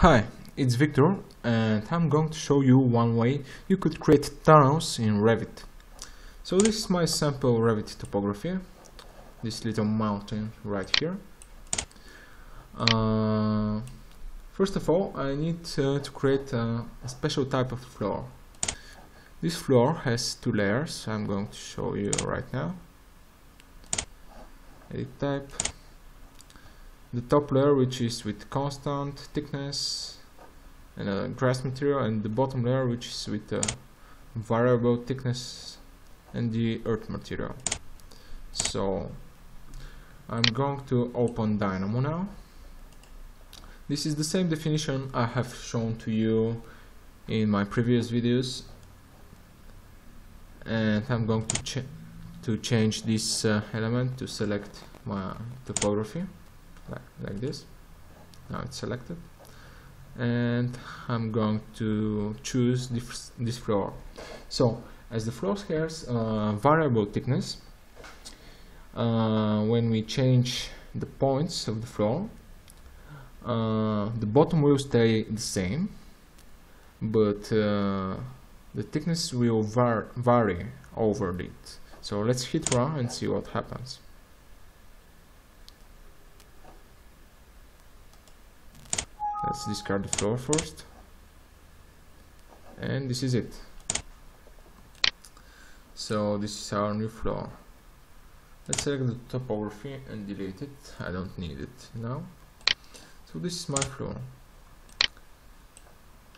Hi, it's Victor and I'm going to show you one way you could create tunnels in Revit. So this is my sample Revit topography, this little mountain right here. Uh, first of all, I need uh, to create a, a special type of floor. This floor has two layers, I'm going to show you right now. Edit type, the top layer which is with constant thickness and a grass material and the bottom layer which is with a variable thickness and the earth material. So I'm going to open Dynamo now. This is the same definition I have shown to you in my previous videos. And I'm going to, ch to change this uh, element to select my topography like, like this. Now it's selected. And I'm going to choose this, this floor. So as the floor has uh, variable thickness uh, when we change the points of the floor uh, the bottom will stay the same but uh, the thickness will var vary over it. So let's hit run and see what happens let's discard the floor first. And this is it. So this is our new floor. Let's select the topography and delete it. I don't need it now. So this is my floor.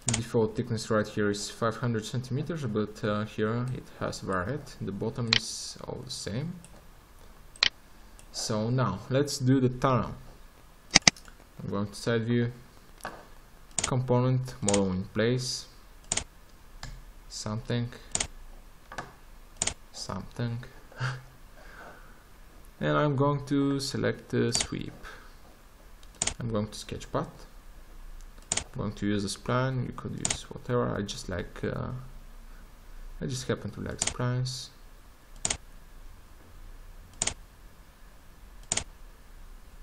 The default thickness right here is 500 centimeters but uh, here it has varied the bottom is all the same. So now let's do the tunnel. I'm going to side view component model in place. Something. Something. And I'm going to select the sweep. I'm going to sketch path I'm going to use a spline you could use whatever. I just like uh, I just happen to like splines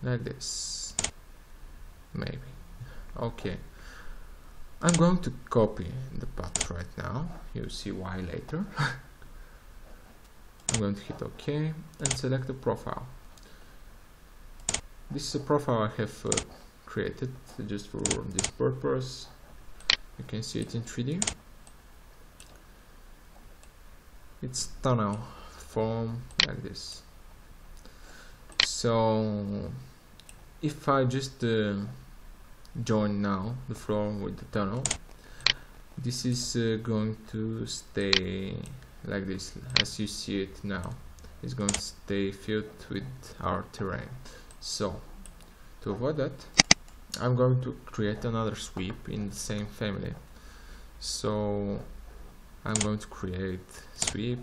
like this. Maybe. Okay I'm going to copy the path right now. You'll see why later. I'm going to hit OK and select the profile. This is a profile I have uh, created just for this purpose. You can see it in 3D it's tunnel form like this. So if I just uh, join now the floor with the tunnel. This is uh, going to stay like this. As you see it now it's going to stay filled with our terrain. So to avoid that I'm going to create another sweep in the same family. So I'm going to create sweep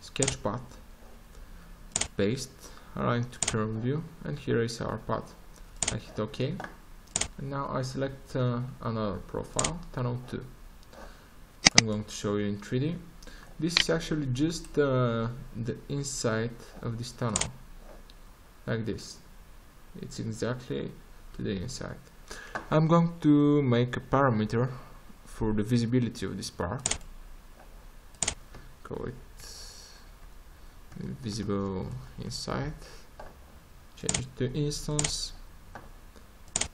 sketch path paste align to curve view and here is our path. I hit OK now I select uh, another profile tunnel 2 I'm going to show you in 3D this is actually just uh, the inside of this tunnel like this. It's exactly to the inside. I'm going to make a parameter for the visibility of this part. Call it visible inside. Change it to instance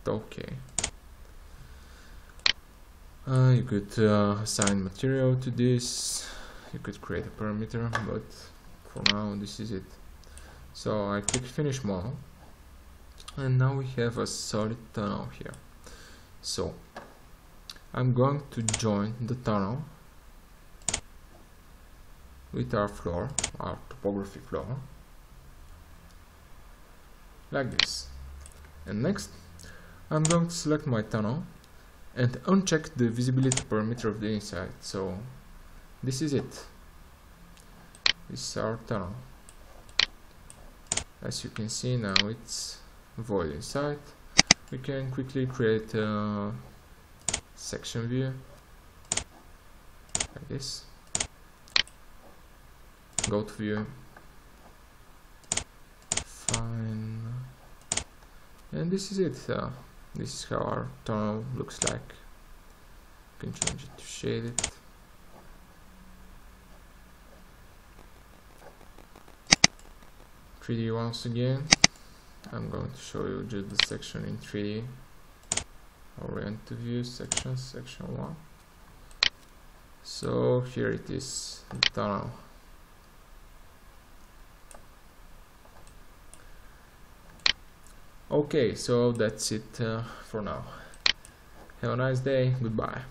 okay. Uh, you could uh, assign material to this. You could create a parameter but for now this is it. So I click finish model. And now we have a solid tunnel here. So I'm going to join the tunnel with our floor, our topography floor like this. And next I'm going to select my tunnel and uncheck the visibility parameter of the inside. So this is it. This is our tunnel. As you can see now it's void inside. We can quickly create a section view like this go to view. Fine. And this is it uh, this is how our tunnel looks like. You can change it to shaded 3D once again. I'm going to show you just the section in 3D orient to view section section 1 so here it is the tunnel okay so that's it uh, for now. Have a nice day. Goodbye